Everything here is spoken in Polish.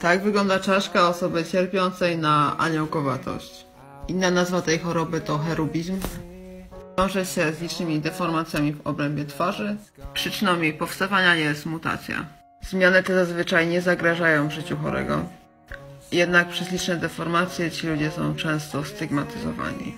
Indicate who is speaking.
Speaker 1: Tak wygląda czaszka osoby cierpiącej na aniołkowatość. Inna nazwa tej choroby to herubizm. Wiąże się z licznymi deformacjami w obrębie twarzy. Przyczyną jej powstawania jest mutacja. Zmiany te zazwyczaj nie zagrażają życiu chorego. Jednak przez liczne deformacje ci ludzie są często stygmatyzowani.